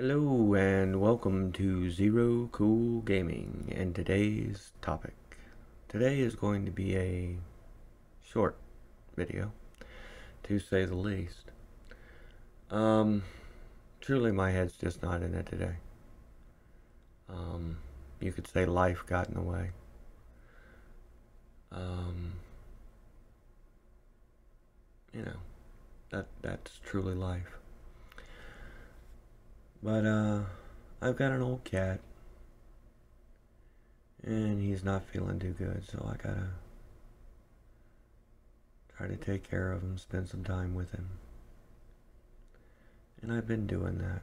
Hello and welcome to Zero Cool Gaming and today's topic. Today is going to be a short video, to say the least. Um, truly my head's just not in it today. Um, you could say life got in the way. Um, you know, that that's truly life. But, uh, I've got an old cat. And he's not feeling too good, so I gotta try to take care of him, spend some time with him. And I've been doing that.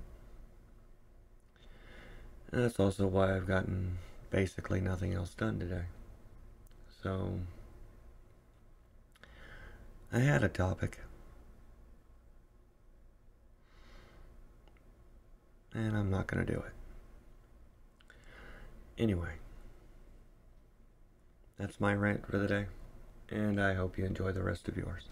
And that's also why I've gotten basically nothing else done today. So, I had a topic. And I'm not going to do it. Anyway, that's my rant for the day, and I hope you enjoy the rest of yours.